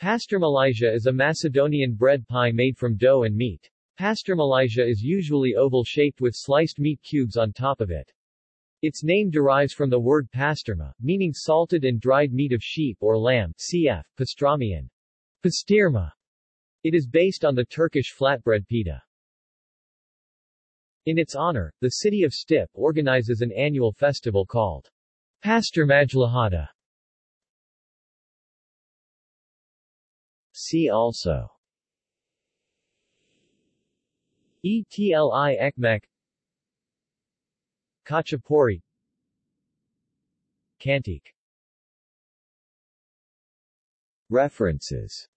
Pastrmalija is a Macedonian bread pie made from dough and meat. Pastrmalija is usually oval-shaped with sliced meat cubes on top of it. Its name derives from the word pastrma, meaning salted and dried meat of sheep or lamb cf. pastrami pastırma. It is based on the Turkish flatbread pide. In its honor, the city of Štip organizes an annual festival called Pastrmajlijada. See also. Etli ekmek. Khachapuri Çantık. References